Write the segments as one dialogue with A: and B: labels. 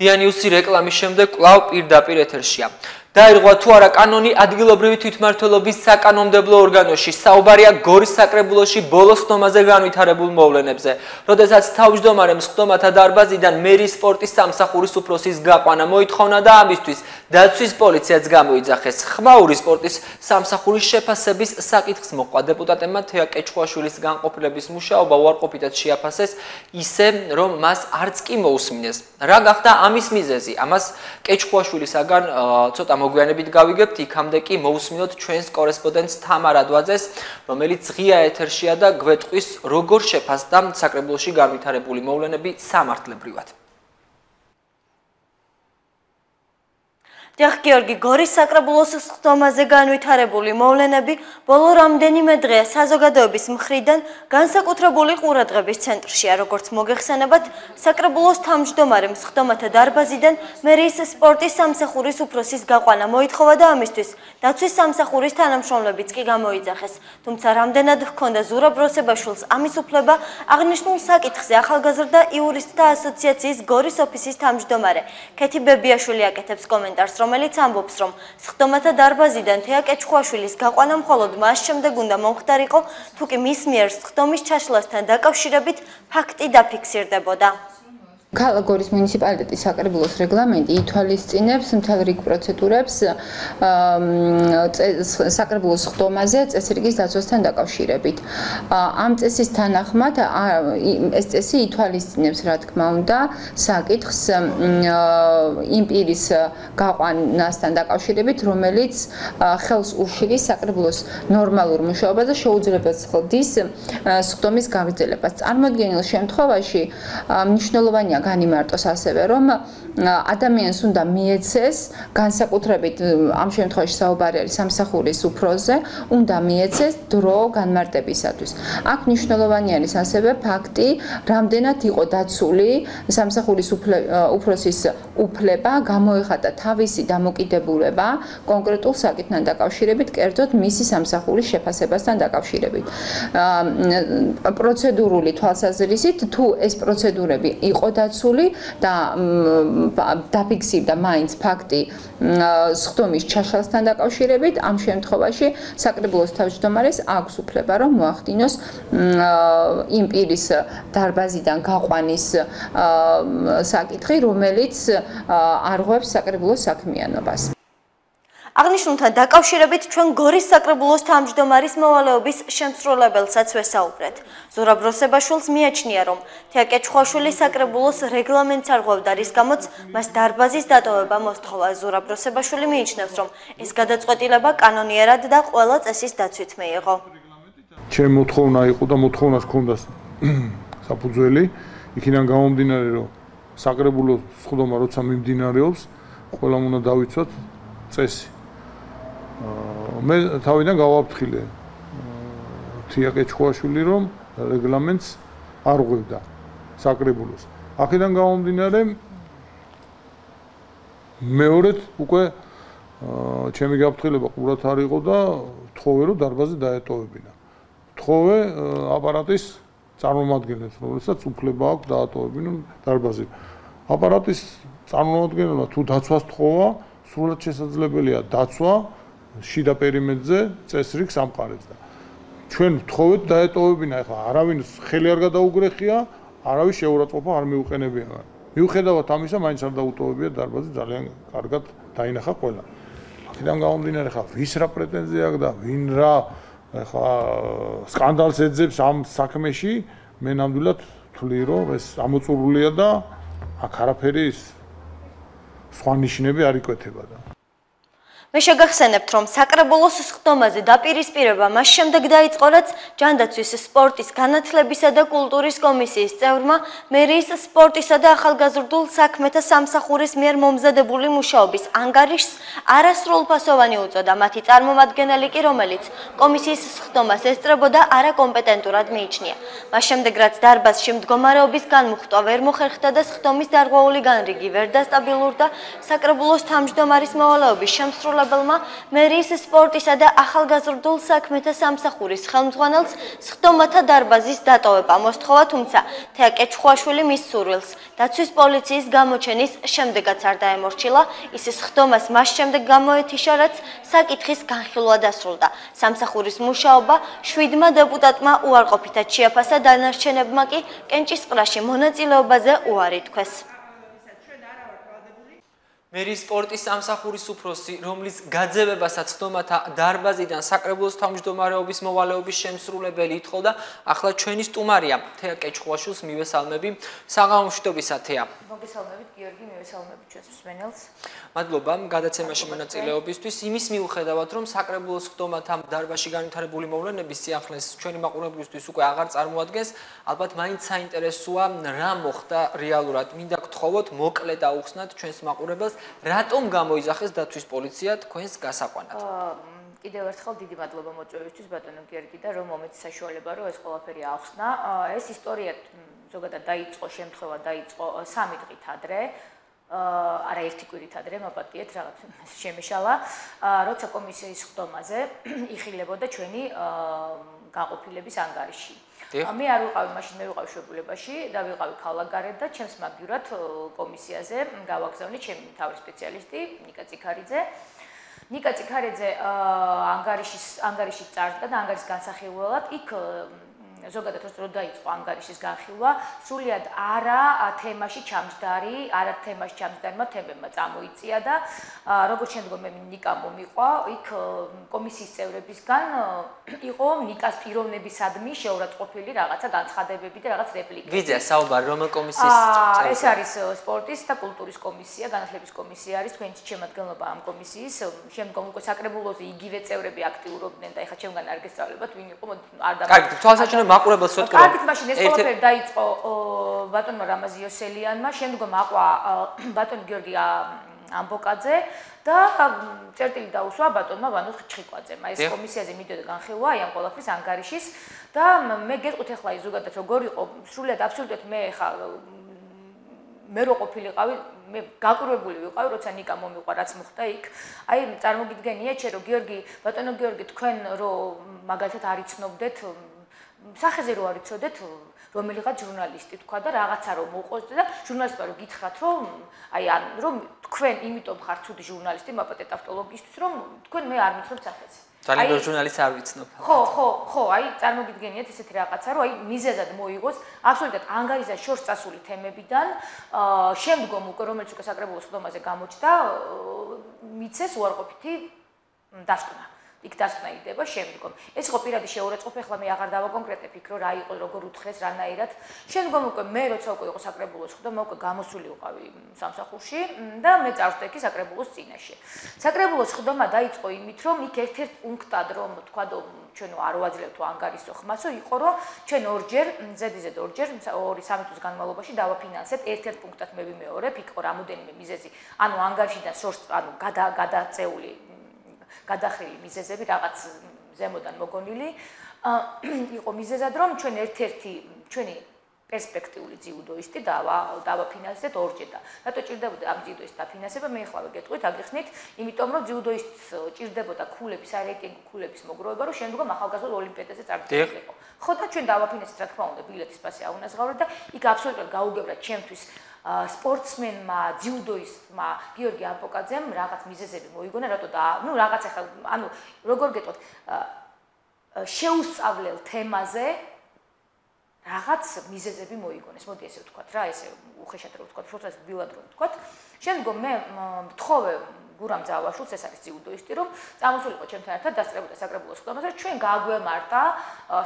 A: დიანიუსი რეკლამის შემდეგ კვლავ პირდაპირ ეთერშია. დაირღვა თუ არა კანონი ადგილობრივი თვითმმართველობის საკანონმდებლო ორგანოში საუბარია გორის საკრებულოში ბოლოს ნომაზე განვითარებულ მოვლენებზე. როდესაც თავმჯდომარემ სხდომათა დარბაზიდან მერის სპორტის სამსახურის უფროსის გაყვანა მოითხოვნა და ამისთვის დაცვის პოლიციაც გამოიძახეს. ხმაური სპორტის სამსახურის შეფასების საკითხს მოყვა დეპუტატებმა თეა კეჩხუაშვილის განყოფილების მუშაობა უარყოფითად შეაფასეს, ისე რომ მას არც კი მოусმინეს. რა გახდა ამის მიზეზი? ამას კეჩხუაშვილისაგან ცოტა მოგვიანებით გავიგებთ, იქამდე კი მოусმინოთ ჩვენს კორესპონდენტს თამარ ადვაძეს, რომელიც ღია ეთერშია და გვეტყვის როგორ შეფასდა საკრებულოში განვითარებული მოვლენები სამართლებრივად.
B: დიახ გიორგი გორის საკრებულოს ხდომაზე განვითარებული მოვლენები ბოლო რამდენიმე დღეა საზოგადოების მხრიდან განსაკუთრებული ყურადღების ცენტრშია როგორც მოგეხსენებათ საკრებულოს თავმჯდომარემ ხდომათა დარბაზიდან მერის სპორტის სამსახურის უფროსის გაყვანა მოითხოვა და ამისთვის დაცვის სამსახურის თანამშრომლებიც კი გამოიძახეს. თუმცა რამდენად ჰქონდა ზურაბ როსებაშვილს ამის უფლება აღნიშნულ საკითხზე ახალგაზრდა იურისტთა ასოციაციის გორის ოფისის თავმჯდომარე ქეთი ბებიაშვილი აკეთებს კომენტარს რომ რომელიც ამბობს, რომ სხდომათა დარბაზიდან თეა კეჩხუაშვილის გაყვანა მხოლოდ მას შემდეგ უნდა მომხდარიყო, თუ კი მის მიერ სხდომის ჩაშლასთან დაკავშირებით ფაქტი დაფიქსირდებოდა.
C: კალაგორის მუნიციპალიტეტის საკრებულოს რეგლამენტი ითვალისწინებს მთელ რიგ პროცედურებს საკრებულოს ხდომაზე წესრიგის დაცვასთან დაკავშირებით. ამ წესის თანახმად ეს წესი ითვალისწინებს, რა თქმა უნდა, საკითხს იმ პირის გაყვანასთან დაკავშირებით, რომელიც ხელს უშლის საკრებულოს ნორმალურ მუშაობას და შეუძლებელს ხდის ხდომის გაგრძელებას. წარმოადგენელ შემთხვევაში მნიშვნელოვანია განიმარტოს ასევე რომ ადამიანს უნდა მიეცეს განსაკუთრებით ამ შემთხვევაში საუბარი არის სამსახურის უფროზე უნდა მიეცეს დრო განმარტებისათვის. აქ მნიშვნელოვანი არის ასევე ფაქტი რამდენად იყო დაცული სამსახურის უფროსის უფლება გამოეხატა თავისი დამოკიდებულება კონკრეტულ საკითხთან დაკავშირებით კერძოდ მისი სამსახურის შეფასებასთან დაკავშირებით. პროცედურული თვალსაზრისით თუ ეს პროცედურები იყო და დაცული და დაფიქსირდა მაინც ფაქტი სხდომის ჩაშალსთან დაკავშირებით ამ შემთხვევაში საკრებულოს თავმჯდომარეს აქვს უფლება რომ მოახდინოს იმ პირის დარბაზიდან გაყვანის საკითხი რომელიც არღვევს საკრებულოს საქმიანობას
B: აღნიშნულთან დაკავშირებით ჩვენ გორის საკრებულოს თავმჯდომარის მოვალეობის შემსრულებელსაც ვესაუბრეთ. ზურაბ როსებაშვილს მიაჩნია, რომ თეაკეჩხვაშვილი საკრებულოს რეგლამენტს არღვევდა, რის გამოც მას დარბაზის დატოვება მოსთხოვა. ზურაბ როსებაშვილი მიიჩნევს, რომ ეს გადაწყვეტილება კანონიერად და ყველა წესის დაცვით მიიღო.
D: ჩემ მოთხოვნა იყო და მოთხოვნას ქონდა საფუძველი, იქიდან გამომდინარე, რომ საკრებულოს სხდომა როცა მიმდინარეობს, ყველამ უნდა დავიცვათ წესი. მე თავიდან გავაფრთხილე თიაკე ჩხუაშვილი რომ რეგლამენტს არ ღვევდა საკრებულოს. აქედან გამომდინარე მეორედ უკვე ჩემი გაფრთხილება ყურად არ იყო და თხოვე რომ დარბაზი დაეტოვებინა. თხოვე აპარატის წარმომადგენლებს, რომელსაც უფლება აქვს დაატოვებინონ დარბაზი. აპარატის წარმომადგენელმა თუ დაცვას თხოვა, სრულად შესაძლებელია დაცვა შიდა პერიმეტრზე წესრიგ სამყარებს და ჩვენ ვთხოვეთ დაეტოვებინა ახლა არავინ ხელი არ გადაუგრეხია არავის შეურაცხყოფა არ მიუყენებია მიუხედავად ამისა მაინც არ დაუტოვებია დარბაზი ძალიან კარგად დაინახა ყველა. აქედან გამომდინარე ხა ვის რა პრეტენზია აქვს და ვინ რა ახლა სკანდალს ეძებს ამ საქმეში მე ნამდვილად ვთვლი რომ ეს ამოწურულია და აქ არაფერი სხვა ნიშნები არ იკვეთება და
B: მე შეგახსენებთ, რომ საკრებულოს სხდომაზე დაპირისპირება მას შემდეგ დაიწყო, რაც ჯანდაცვის სპორტის განათლებისა და კულტურის კომისიის წევრმა მერიის სპორტისა და ახალგაზრდულ საქმეთა სამსახურის მიერ მომზადებული მუშაობის ანგარიშს არასრულფასოვანი უწოდა მათი წარმომადგენელი კი, რომელიც კომისიის სხდომას ესწრებოდა არაკომპეტენტურად მიიჩნია. მას შემდეგ, რაც დარბაზში მდგომარეობის განმუხტვა ვერ მოხერხდა და სხდომის დარღვეული განრიგი ვერ დასტაბილურდა, საკრებულოს თავმჯდომარის მოვალეობის შემსრულებელი მასწავლებელმა მერის სპორტისა და ახალგაზრდულ საქმეთა სამსახურის ხელმძღვანელს სხდომათა დარბაზის დატოვება მოსთხოვა, თუმცა თეა კეჩხუაშვილი მის სურვილს დაცვის პოლიციის გამოჩენის შემდეგაც არ დაემორჩილა, ის სხდომას მას შემდეგ გამოეთიშა, რაც საკითხის განხილვა დასრულდა. სამსახურის მუშაობა შვიდმა დეპუტატმა უარყოფითად შეაფასა დანარჩენებმა კი კენჭისყრაში მონაწილეობაზე უარი თქვეს.
A: მერი სპორტის სამსახურის უფროსი, რომლის გაძევებასაც ხდომათა დარბაზიდან საკრებულოს თავმჯდომარეობის მოვალეობის შემსრულებელი ითხოვდა, ახლა ჩვენი სტუმარია, თეა კეჩხუაშვილს მივესალმები, საღამოშტობისა თეა.
E: მოგესალმებით გიორგი, მივესალმებით ჩვენს მსმენელს.
A: მადლობა გადაცემაში მონაწილეობისთვის. იმის მიუხედავად, რომ საკრებულოს ხდომათა დარბაზში განვითარებული მოვლენების სიახლეს ჩვენი მაყურებლისთვის უკვე აღარ წარმოადგენს, ალბათ მაინც საინტერესოა რა მოხდა რეალურად. მინდა გთხოვოთ მოკლედ აუხსნათ ჩვენს მაყურებელს რატომ გამოიძახეს დაცვის პოლიცია თქვენს გასაყვანად?
E: კიდევ ერთხელ დიდი მადლობა მოწვევისთვის ბატონო გიორგი და რომ მომეც საშუალება რომ ეს ყველაფერი აახსნა. ეს ისტორია ზოგადად დაიწყო შემთხვევა დაიწყო 3 დღით ადრე. არა ერთი კვირით ადრე მოპატიეთ რაღაც შემეშალა, როცა კომისიის ხდომაზე იხილებოდა ჩვენი გაყოფილების ანგარიში. მე არ ვიყავი მაშინ მე ვიყავი შეგულებაში და ვიყავი ქალაგარეთ და ჩემს მაგივრად კომისიაზე გავაგზავნე ჩემი თავი სპეციალისტი ნიკა ციქარიძე ნიკა ციქარიძე ანგარიშის ანგარიში წარდა და ანგარის განსახილველად იქ ზოგადად რო დაიწყო ანგარიშის განხილვა, სულიად არა თემაში ჩამჯდარი, არა თემაში ჩამჯდარმა თემებმა წამოიწია და როგორც შემდგომ მე ნიკა მომიყვა, იქ კომისიის წევრებისგან იყო ნიკას პიროვნებისადმი შეურაცხყოფილი რაღაცა განცხადებები და რაღაც რეპლიკები.
A: ვიძე საუბარი რომელ კომისიის წევრია?
E: ეს არის სპორტის და კულტურის კომისია, განათლების კომისია არის თქვენი შემადგენლობა ამ კომისიის. შემდგომ უკვე საკრებულოზე იგივე წევრები აქტიურობდნენ და ეხლა ჩემგან არ გესწავლებათ ვინ იყო არ და
A: კარგი, თვალსაჩინო მაყურებელს ვეთქვა.
E: კარგით, მაშინ ეს ყველაფერი დაიწყო ბატონმა რამაზიოსელიანმა, შემდგომ აყვა ბატონ გიორგი ამბოკაძე და წერტილი დაუსვა ბატონმა ვანო ჩხიკვაძემ. აი ეს კომისიაზე მიდიოდა განხილვა აი ამ ყველაფრის ანგარიშის და მე გეტყვით ახლა ის ზოგადად როგორ იყო სრულიად აბსოლუტურად მე ხა მე რო ყოფილიყავი მე გაკურებული ვიყავი როცა ნიკა მომიყვა რაც მოხდა იქ აი წარმოგიდგენია ჩე რო გიორგი ბატონო გიორგი თქვენ რო მაგალითად არიცნობდეთ სახეზე რო არიწოდეთ რომელიღაც ჟურნალისტი თქვა და რაღაცა რომ მოყოსდე და ჟურნალისტმა რო გითხრათ რომ აი ან რომ თქვენ იმიტომ ხარ ცუდი ჟურნალისტი მაპატეთ ავტოლოგისტვის რომ თქვენ მე არ მიცნობ სახეზე.
A: ძალიან ბევრი ჟურნალისტი არ ვიცნობ
E: ხო ხო ხო აი წარმოგიდგენიათ ესეთი რაღაცა რომ აი მიზეზად მოიგოს აბსოლუტურად ანგარიზა შორს წასული თემებიდან შემდგომ უკვე რომელიც უკვე საკრებულოს ხდომაზე გამოჩნდა მიცეს უარყოფითი დასკვნა იქ დასკვნა იდება შემდგომ. ეს იყო პირადი შეურაცხყოფა, ახლა მე აღარ დავაკონკრეტებ იქ, რომ რა იყო, როგორ უთხრეს, რანაირად. შემდგომ უკვე მე როცა უკვე იყო საკრებულოს ხდა, მე უკვე გამოსული ვიყავი სამსახურში და მე წავსდე კი საკრებულოს წინაშე. საკრებულოს ხდომა დაიწყო იმით, რომ იქ ერთ-ერთ პუნქტად რომ თქვა და ჩვენ არ ვაძლევთ ანგარიშო ხმასო, იყო რომ ჩვენ ორჯერ, ზედიზედ ორჯერ, ორი სამი თვის განმავლობაში დავაფინანსეთ ერთ-ერთ პუნქტად მე ვიმეორებ, იქ იყო რამოდენიმე მიზეზი, ანუ ანგარიშიდან სორს, ანუ გადაწეული გადახრილი მიზეზები რაღაც ზემოდან მოგონილი. იყო მიზეზად რომ ჩვენ ერთ-ერთი ჩვენი პერსპექტიული ძიუდოისტი დავა დავაფინანსეთ ორჯერ და რატო ჭირდებოდა ამ ძიუდოისტ დაფინანსება? მე ხვალე გეტყვით აგიხსნით იმიტომ რომ ძიუდოისტს ჭირდებოდა ქულების არეიტინგ ქულების მოგროვება რომ შემდგომ ახალგაზრდა ოლიმპიადაზე წარდგენილიყო. ხო და ჩვენ დავაფინანსეთ რა თქმა უნდა ბილეთის პასი აუნაზღავრა და იქ აბსოლუტურად გაუგებრა ჩემთვის სპორტსმენმა, ძიუდოისტმა გიორგი ამპოკაძემ რაღაც მიზეზები მოიგონა, რატო და ნუ რაღაც ახლა ანუ როგორ გეტყვით შეუსწავლელ თემაზე რაღაც მიზეზები მოიგონეს. მოდი ესე ვთქვათ რა, ესე უხეშად რო ვთქვათ, პროცესი ვილად რო ვთქვათ. შემდგომ მე მთხოვე გურამ ძალაშულს ეს არის ძიუდოისტი რომ წამოსულიყო ჩემთან ერთად დასწრებოდა საკრებულოს ხდომას და ჩვენ გააგვემართა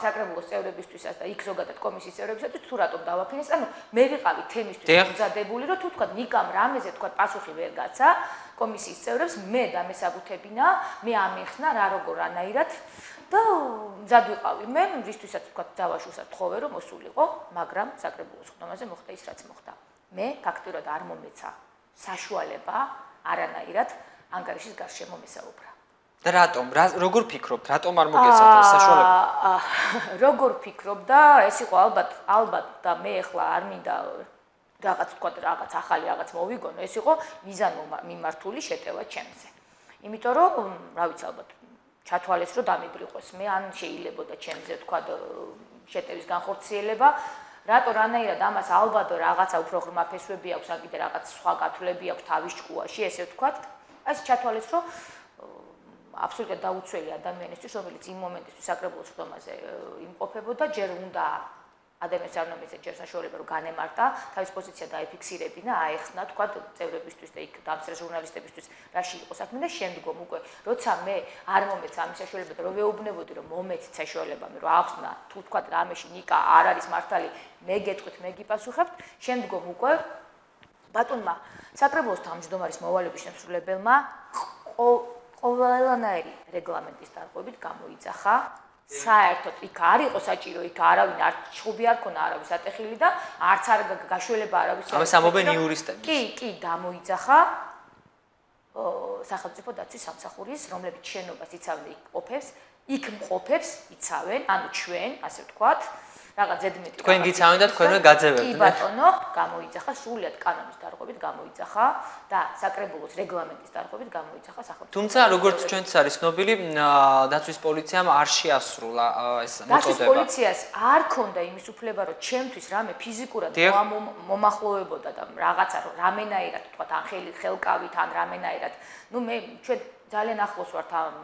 E: საკრებულოს წევრებისთვისაც და იქ ზოგადად კომისიის წევრებისთვისაც თუ რატომ დავაფინეს ანუ მე ვიყავი თემისთვის მზადებული რომ თუ თქვა ნიკამ რამეზე თქვა პასუხი ვერ გაცა კომისიის წევრებს მე დამესაგუთებინა მე ამიხსნა რა როგორ რანაირად და მზად ვიყავი მე რისთვისაც თქვა ძალაშულსაც თხოვე რომ მოსულიყო მაგრამ საკრებულოს ხდომაზე მოხდა ის რაც მოხდა. მე ფაქტურად არ მომეცა საშუალება არანაირად ანგარიშის გარშემო მესაუბრა.
A: და რატომ? როგორ ფიქრობთ? რატომ არ მოგეცათ ეს საშუალება?
E: როგორ ფიქრობ და ეს იყო ალბათ ალბათ და მე ახლა არ მინდა რაღაც თქვა რაღაც ახალი რაღაც მოვიგონო, ეს იყო მიზან მიმართული შეტევა ჩემზე. იმიტომ რომ რა ვიცი ალბათ ჩათვალეს რომ დამიბრიყოს მე ან შეიძლებოდა ჩემზე თქვა შეტევის განხორციელება რატო რანაირად ამას ალბათ რაღაცა უფრო ღრმა ფესვები აქვს ან კიდე რაღაც სხვა გათვლები აქვს თავის ჭკუაში ესე ვთქვა აი ჩათვალეს რომ აბსოლუტურად დაუცველი ადამიანისთვის რომელიც იმ მომენტისთვის საკრებულოს ხდომაზე იმყოფებოდა ჯერ უნდა ადამიანს არ ნომიზე ჯერ საშუალება რომ განემარტა თავის პოზიცია დაიფიქსირებინა აეხსნა თქვა წევრებისთვის და იქ დამსწრე ჟურნალისტებისთვის რაში იყო საქმე და შემდგომ უკვე როცა მე არ მომეც ამის საშუალება და რომ ვეუბნებოდი რომ მომეც საშუალება მე რომ ახსნა თუ თქვა რამეში ნიკა არ არის მართალი მე გეტყვით მე გიპასუხებთ შემდგომ უკვე ბატონმა საკრებულოს თავმჯდომარის მოვალეობის შემსრულებელმა ყოველანაირი რეგლამენტის დარღვევით გამოიძახა საერთოდ იქ არ იყო საჭირო იქ არავინ არ ჩხუბი არ ქონა არავის ატეხილი და არც არ გაშველება არავის
A: ამას ამობენ იურისტები.
E: კი კი გამოიძახა ო სახელმწიფო დაცვის სამსახურის რომლებიც შენობას იცავენ იქ ყოფებს იქ მყოფებს იცავენ ანუ ჩვენ ასე ვთქვათ რაღაც ზედმეტი
A: თქვენ გიცავენ და თქვენვე გაძევებთ
E: კი ბატონო გამოიძახა სრულად კანონის დარღვევით გამოიძახა და საკრებულოს რეგლამენტის დარღვევით გამოიძახა სახელმწიფო
A: თუმცა როგორც ჩვენც არის ცნობილი დაცვის პოლიციამ არ შეასრულა ეს
E: მოწოდება. დაცვის პოლიციას არ ქონდა იმის უფლება რომ ჩემთვის რამე ფიზიკურად მომახლოვებოდა და რაღაცა რამენაირად თქვა ან ხელი ხელკავით ან რამენაირად. ну მე ჩვენ ძალიან ახლოს ვართ ამ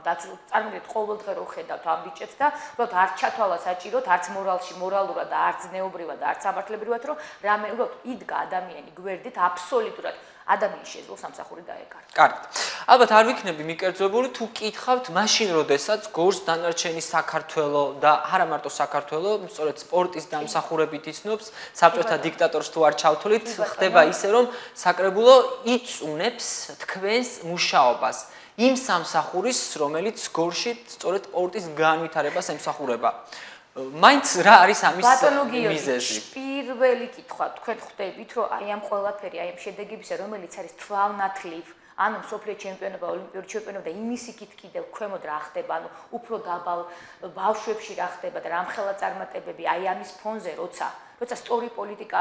E: წარმოგიდგენთ ყოველდღე რო ხედავთ ამ ბიჭებს და უბრალოდ არ ჩათვალა საჭიროთ არც მორალში მორალურად და არც ზნეობრივად და არც სამართლებრივად რომ რამე უბრალოდ იდგა ადამიანი გვერდით აბსოლუტურად ადამიანის შეძლო სამსახური დაეკარგა.
A: კარგი. ალბათ არ ვიქნები მიკერძებული თუ კითხავთ მაშინ როდესაც გორს დანარჩენი საქართველო და არა მარტო საქართველო, სწორედ სპორტის დამსახურებით იცნობს, საბჭოთა დიქტატორს თუ არ ჩავთვლით, ხდება ისე რომ საკრებულო იწუნებს თქვენს მუშაობას. იმ სამსახურის, რომელიც გორში სწორედ პორტის განვითარებას ემსახურება. მაინც რა არის ამის მიზეზი?
E: პირველი კითხვა, თქვენ ხვდებით, რომ აი ამ ყველაფერი, აი ამ შედეგებისა, რომელიც არის თვალნათლივ, ანუ სოფლიო ჩემპიონობა, ოლიმპიური ჩემპიონობა და იმის იქით კიდევ ქვემოთ რა ხდება, ანუ უფრო დაბალ ბავშვებში რა ხდება და რამხელა წარმატებები აი ამის ფონზე, როცა როცა სტორი პოლიტიკა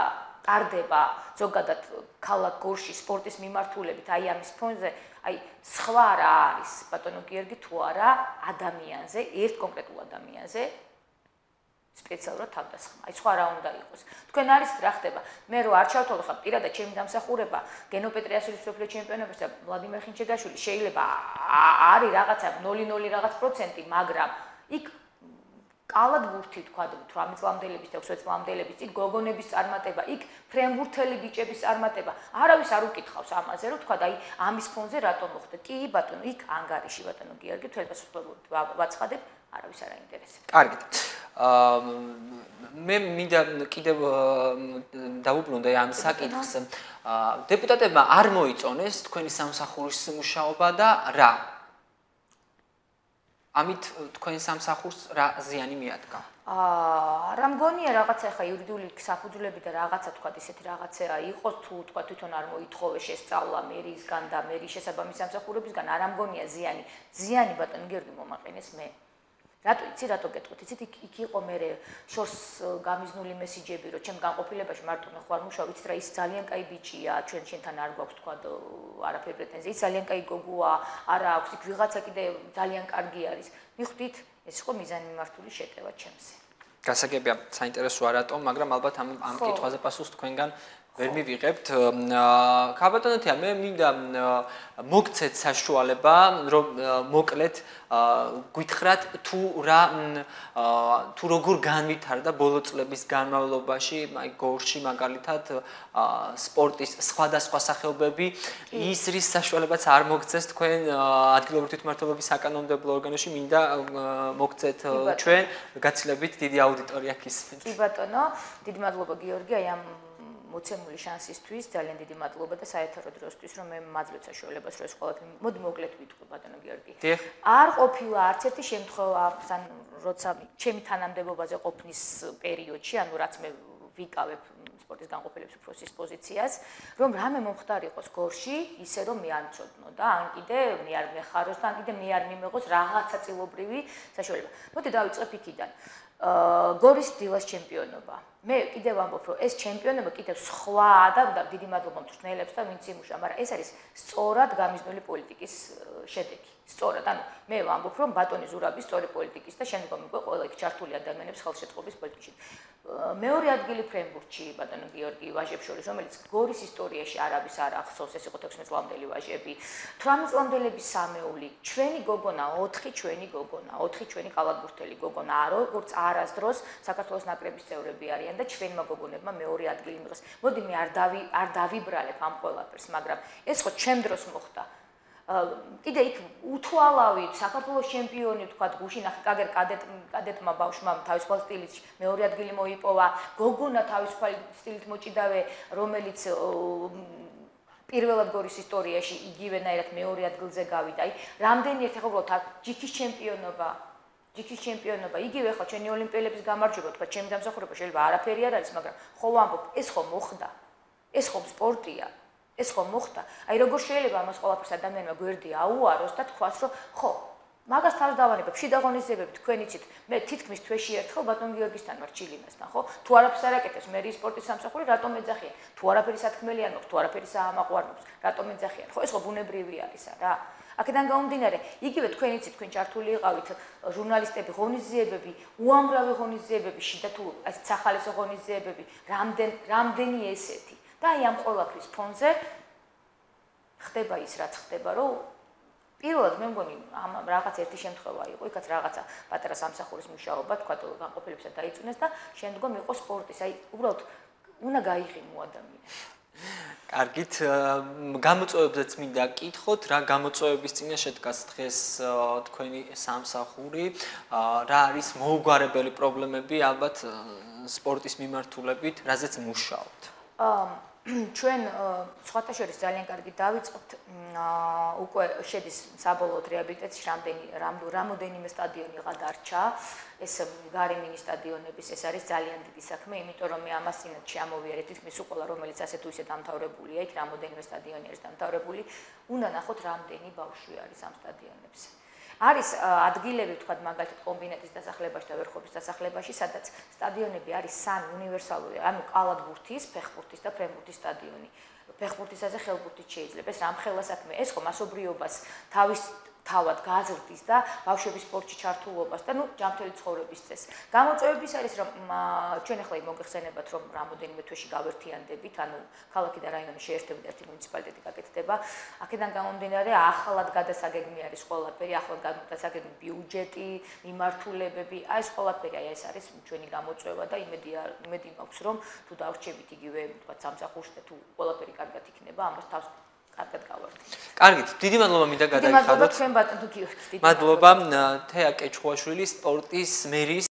E: ტარდება ზოგადად ქალაქ გორში სპორტის მიმართულებით აი ამის ფონზე აი სხვა რა არის? ბატონო გიორგი თუ არა ადამიანზე ერთ კონკრეტულ ადამიანზე სპეციალურად თავდასხმა. აი სხვა რა უნდა იყოს? თქვენ არის რა ხდება? მე რო არ ჩავთვალო ხა პირადად ჩემი დამსახურება გენოპეტრიასის სოფლიო ჩემპიონობის და ვლადიმერ ხინჩეგაშვილი შეიძლება არის რაღაცა 0.0 რაღაც პროცენტი მაგრამ იქ კალად ბურთი თქვა 18 წლამდელების და 20 წლამდელების იქ გოგონების წარმატება, იქ ფრენბურთელი ბიჭების წარმატება. არავის არ უკითხავს ამაზე, რომ თქვა აი ამის ფონზე რატომ მოხდა. კი ბატონო, იქ ანგარიში ბატონო გიორგი თვალსაჩინო ვაცხადებ, არავის არ აინტერესებს.
A: კარგით. აა მე მინდა კიდევ დავუბრუნდე ამ საკითხს. აა დეპუტატებმა არ მოიწონეს თქვენი სამსახურის მუშაობა და რა? ამით თქვენ სამსახურს რა ზიანი მიადგა?
E: აა რა მგონია რაღაცა ხა იურიდიული საფუძვლები და რაღაცა თქვა ისეთი რაღაცა იყოს თუ თქვა თვითონ არ მოითხოვე შესწავლა მერისგან და მერის შესაბამის სამსახურებისგან არ ამგონია ზიანი. ზიანი ბატონ გიორგი მომაყენეს მე. რატო იცი რატო გეტყვით? იცით იქ იქ იყო მე შორს გამიზნული მესიჯები რომ ჩემ განყოფილებაში მარტო მე ხوار მუშავ იცით რა ის ძალიან კაი ბიჭია. ჩვენ შენთან არ გვაქვს თქვა არაფერი პრეტენზია. ის ძალიან კაი გოგოა არა აქვს. იქ ვიღაცა კიდე ძალიან კარგი არის. მიხვდით? ეს იყო მიზანმიმართული შეტევა ჩემზე.
A: გასაგებია საინტერესოა რატომ მაგრამ ალბათ ამ ამ კითხვაზე პასუხს თქვენგან ვერ მივიღებთ. ქაბატონოთია, მე მინდა მოგცეთ საშუალება, რომ მოკლედ გვითხრათ თუ რა თუ როგორ განვითარდა ბოლო წლების განმავლობაში, აი გორში მაგალითად სპორტის სხვადასხვა სახეობები, ის რის საშუალებაც არ მოგცეს თქვენ ადგილობრივი თვითმმართველობის საკანონმდებლო ორგანოში, მინდა მოგცეთ ჩვენ გაცილებით დიდი აუდიტორია გისმენთ.
E: კი ბატონო, დიდი მადლობა გიორგი, აი ამ მოცემული შანსისთვის ძალიან დიდი მადლობა და საერთო დროსთვის რომ მე მაძლევ საშუალებას რომ ეს ყოველთვის მოდი მოკლედ ვიტყვი ბატონო გიორგი. არ ყოფილა არც ერთი შემთხვევა სან როცა ჩემი თანამდებობაზე ყოფნის პერიოდში, ანუ რაც მე ვიკავებ სპორტის განყოფილების უფროსის პოზიციას, რომ რამე მომხდარიყოს გორში, ისე რომ მე არ მწოდნო და ან კიდე მე არ მეხაროს და ან კიდე მე არ მიმეღოს რაღაცა წილობრივი საშუალება. მოდი დავიწყებ იქიდან. გორის დილას ჩემპიონობა. მე კიდევ ვამბობ, რომ ეს ჩემპიონობა კიდევ სხვა და დიდი მადლობა მწვრთნელებს და ვინც იმუშა, მაგრამ ეს არის სწორად გამიზნული პოლიტიკის შედეგი. სწორად, ანუ მე ვამბობ, რომ ბატონი ზურაბის სწორი პოლიტიკის და შემდგომ უკვე ყველა იქ ჩართული ადამიანების ხელშეწყობის პოლიტიკაში. მეორე ადგილი ფრენბურთში ბატონო გიორგი ვაჟებს შორის, რომელიც გორის ისტორიაში არაბის არ ახსოვს, ეს იყო 16 წლამდელი ვაჟები, 18 წლამდელების სამეული, ჩვენი გოგონა 4 ჩვენი გოგონა, 4 ჩვენი კალათბურთელი გოგონა, როგორც არასდროს საქართველოს ნაკრების წევრები არიან და ჩვენმა გოგონებმა მეორე ადგილი მიიღეს. მოდი მე არ დავი არ დავიბრალებ ამ ყველაფერს, მაგრამ ეს ხო ჩემ დროს მოხდა. კიდე იქ უთვალავით საქართველოს ჩემპიონი თქვა გუშინ ახლა კაგერ კადეტ კადეტმა ბავშვმა თავისუფალ სტილით მეორე ადგილი მოიპოვა გოგონა თავისუფალ სტილით მოჭიდავე რომელიც პირველად გორის ისტორიაში იგივენაირად მეორე ადგილზე გავიდა აი რამდენი ერთ უბრალოდ ჯიქის ჩემპიონობა ჯიქის ჩემპიონობა იგივე ხო ჩვენი ოლიმპიელების გამარჯვება თქვა ჩემი დამსახურება შეიძლება არაფერი არ არის მაგრამ ხო ვამბობ ეს ხო მოხდა ეს ხო სპორტია ეს ხომ მოხდა? აი როგორ შეიძლება ამას ყველაფერს ადამიანმა გვერდი აუაროს და თქვას, რომ ხო, მაგას თავს დავანებებ, შიდა ღონისძიებები თქვენ იცით, მე თითქმის თვეში ერთხელ ბატონ გიორგისთან ვარ ჩილინასთან, ხო? თუ არაფერს არ აკეთებს მერი სპორტის სამსახური, რატომ ეძახიან? თუ არაფერი სათქმელი არ მოხდა, თუ არაფერი საამაყვარნობს, რატომ ეძახიან? ხო, ეს ხო ბუნებრივი არისა რა. აქედან გამომდინარე, იგივე თქვენ იცით, თქვენ ჩართული იყავით ჟურნალისტები, ღონისძიებები, უამრავი ღონისძიებები, შიდა თუ ეს სახალისო ღონისძიებები, რამდენ რამდენი ესეთი. და აი ამ ყველაფრის ფონზე ხდება ის რაც ხდება რომ პირველად მე მგონი ამ რაღაც ერთი შემთხვევა იყო იქაც რაღაცა პატარა სამსახურის მუშაობა თქვა განყოფილებსა დაიწუნეს და შემდგომ იყო სპორტის. აი უბრალოდ უნდა გაიღიმო ადამიანს
A: კარგით, გამოწვევებზეც მინდა კითხოთ, რა გამოწვევების წინაშე დგას დღეს თქვენი სამსახური, რა არის მოუგვარებელი პრობლემები ალბათ სპორტის მიმართულებით, რაზეც მუშაობთ?
E: ჩვენ სხვათა შორის ძალიან კარგი დავიწყოთ უკვე შედის საბოლოოდ რეაბილიტაციის რამდენი რამოდენიმე სტადიონი ღა დარჩა. ეს გარემინი სტადიონების ეს არის ძალიან დიდი საქმე იმიტომ რომ მე ამას წინათ შემოვიარე თითქმის უყოლა რომელიც ასე თუ ისე დამთავრებულია იქ რამოდენიმე სტადიონი არის დამთავრებული. უნდა ნახოთ რამდენი ბავშვი არის ამ სტადიონებზე არის ადგილები თქვა მაგალითად კომბინატის დასახლებაში და ვერხობის დასახლებაში, სადაც სტადიონები არის სამი უნივერსალური, ანუ კალათბურთის, ფეხბურთის და ფრენბურთის სტადიონი. ფეხბურთისაზე ხელბურთით შეიძლება ეს რამხელა საქმე. ეს ხო მასობრიობას თავის თავად გაზრდის და ბავშვების სპორტში ჩართულობას და ნუ ჯანმრთელი ცხოვრების წეს. გამოწვევების არის რომ ჩვენ ახლა იმოგხსენებათ რომ რამოდენიმე თვეში გავერთიანდებით, ანუ ქალაქი და რაიონი შეერთებით ერთი მუნიციპალიტეტი გაკეთდება. აქედან გამომდინარე ახლად გადასაგეგმი არის ყველაფერი, ახლად გადასაგეგმი ბიუჯეტი, მიმართულებები, აი ეს ყველაფერი აი ეს არის ჩვენი გამოწვევა და იმედი იმედი მაქვს რომ თუ დავრჩებით იგივე თქვა სამსახურში და თუ ყველაფერი კარგად იქნება, ამას თავს კარგად გავარდნით.
A: კარგით, დიდი მადლობა მინდა გადაიხადოთ.
E: მადლობა თქვენ ბატონო გიორგი.
A: მადლობა თეა კეჩხუაშვილი სპორტის მერის